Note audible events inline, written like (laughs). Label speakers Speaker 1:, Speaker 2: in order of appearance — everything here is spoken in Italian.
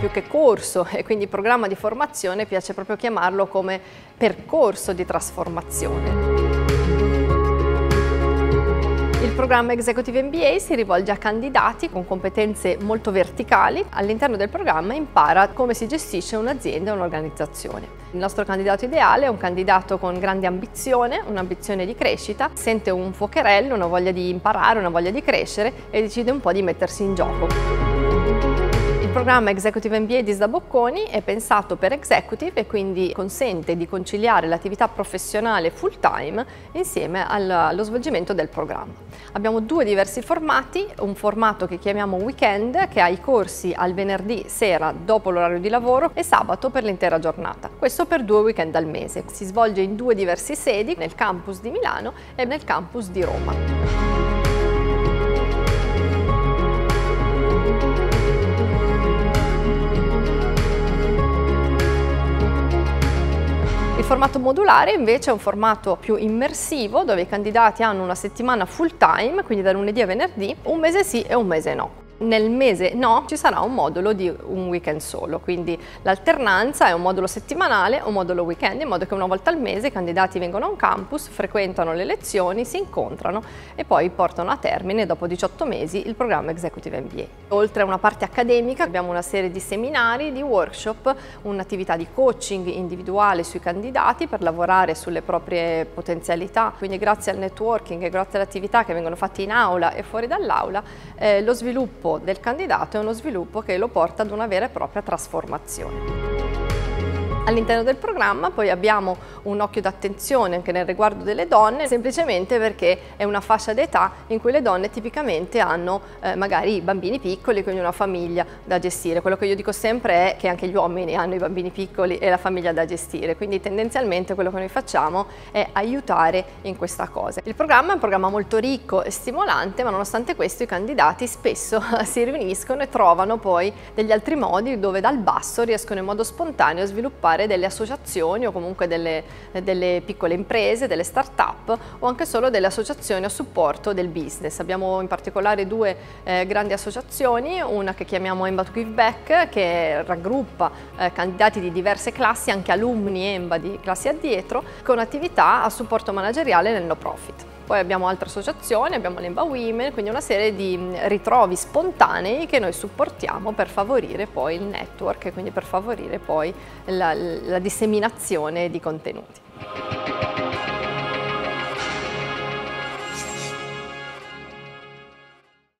Speaker 1: più che corso e quindi programma di formazione piace proprio chiamarlo come percorso di trasformazione. Il programma Executive MBA si rivolge a candidati con competenze molto verticali. All'interno del programma impara come si gestisce un'azienda o un'organizzazione. Il nostro candidato ideale è un candidato con grande ambizione, un'ambizione di crescita, sente un fuocherello, una voglia di imparare, una voglia di crescere e decide un po' di mettersi in gioco. Il programma Executive MBA di Sdabocconi è pensato per executive e quindi consente di conciliare l'attività professionale full time insieme allo svolgimento del programma. Abbiamo due diversi formati, un formato che chiamiamo weekend che ha i corsi al venerdì sera dopo l'orario di lavoro e sabato per l'intera giornata. Questo per due weekend al mese. Si svolge in due diversi sedi, nel campus di Milano e nel campus di Roma. Formato modulare invece è un formato più immersivo dove i candidati hanno una settimana full time, quindi da lunedì a venerdì, un mese sì e un mese no. Nel mese no, ci sarà un modulo di un weekend solo, quindi l'alternanza è un modulo settimanale o un modulo weekend, in modo che una volta al mese i candidati vengono a un campus, frequentano le lezioni, si incontrano e poi portano a termine dopo 18 mesi il programma Executive MBA. Oltre a una parte accademica abbiamo una serie di seminari, di workshop, un'attività di coaching individuale sui candidati per lavorare sulle proprie potenzialità, quindi grazie al networking e grazie alle attività che vengono fatte in aula e fuori dall'aula, eh, lo sviluppo del candidato è uno sviluppo che lo porta ad una vera e propria trasformazione. All'interno del programma poi abbiamo un occhio d'attenzione anche nel riguardo delle donne, semplicemente perché è una fascia d'età in cui le donne tipicamente hanno eh, magari bambini piccoli, quindi una famiglia da gestire. Quello che io dico sempre è che anche gli uomini hanno i bambini piccoli e la famiglia da gestire, quindi tendenzialmente quello che noi facciamo è aiutare in questa cosa. Il programma è un programma molto ricco e stimolante, ma nonostante questo i candidati spesso (laughs) si riuniscono e trovano poi degli altri modi dove dal basso riescono in modo spontaneo a sviluppare sviluppare delle associazioni o comunque delle, delle piccole imprese, delle start-up o anche solo delle associazioni a supporto del business. Abbiamo in particolare due eh, grandi associazioni, una che chiamiamo Emba to Give Back che raggruppa eh, candidati di diverse classi, anche alumni Emba di classi addietro, con attività a supporto manageriale nel no profit. Poi abbiamo altre associazioni, abbiamo l'Emba Women, quindi una serie di mm, ritrovi spontanei che noi supportiamo per favorire poi il network e quindi per favorire poi la, la disseminazione di contenuti.